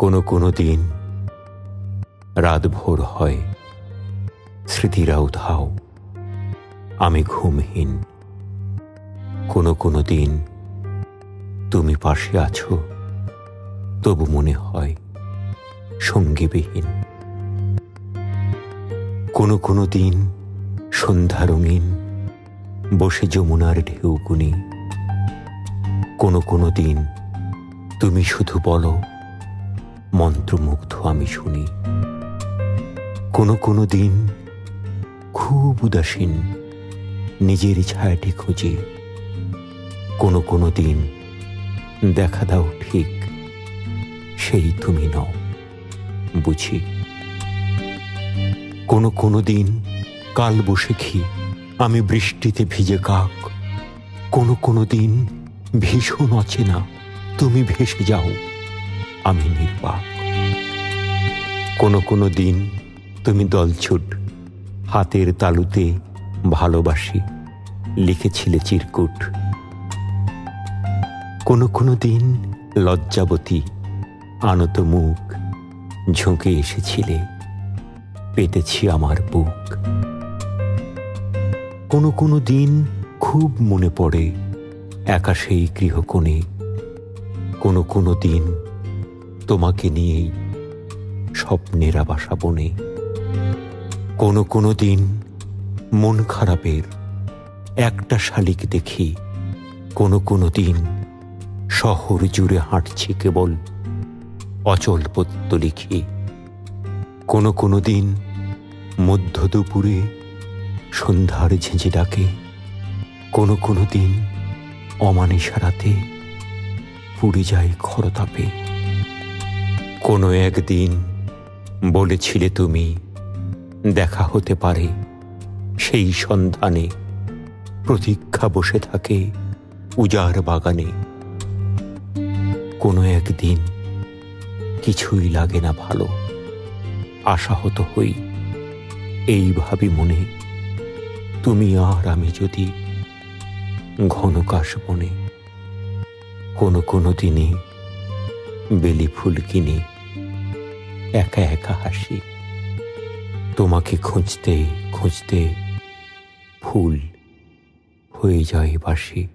কোনো কোনো দিন রাত ভোর হয়, স্মৃতিরা উধাও, আমি ঘুমহীন। কোনো কোনো দিন তুমি পাশে আছো, তবু মনে হয় সঙ্গীবিহীন। কোনো কোনো দিন সন্ধ্যা রঙিন, বসে যমুনার ঢেউ গুনি। কোনো কোনো দিন তুমি শুধু বলো মন্ত্রমুগ্ধ আমি শুনি। কোনো কোনো দিন খুব উদাসীন নিজের ছায়াটি খুঁজি। কোনো কোনো দিন দেখা দাও ঠিক সেই তুমি নও, বুঝি। কোনো কোনো দিন কাল বসে খি আমি বৃষ্টিতে ভিজে কাক। কোনো কোনো দিন ভীষণ অচেনা তুমি ভেসে যাও, আমি নির্বাক। কোনো কোনো দিন তুমি দলছুট, হাতের তালুতে ভালোবাসি, লিখেছিলে চিরকুট। কোনো কোনো দিন লজ্জাবতী, আনত মুখ ঝুঁকে এসেছিলে, পেতেছি আমার বুক। কোনো কোনো দিন খুব মনে পড়ে একা সেই গৃহকোণে, কোনো কোনো দিন তোমাকে নিয়েই স্বপ্নেরা বাসা বনে। কোনো কোনো দিন মন খারাপের একটা শালিক দেখি, কোনো কোনো দিন শহর জুড়ে হাঁটছি কেবল অচল পত্য লিখি। কোনো কোনো দিন মধ্য দুপুরে সন্ধ্যার ঝেঁঝে ডাকে, কোনো কোনো দিন অমানিসা রাতে পুড়ে যায় খরতাপে। কোনো একদিন বলেছিলে তুমি, দেখা হতে পারে সেই সন্ধানে প্রতীক্ষা বসে থাকে উজার বাগানে। কোনো একদিন কিছুই লাগে না ভালো, আশাহত হই। এই ভাবি মনে তুমি আর আমি যদি ঘন কাশ বনে কোনো কোনো দিনে বেলি ফুল কিনে একা একা হাসি। তোমাকে খুঁজতে খুঁজতে ফুল হয়ে যায় বাসি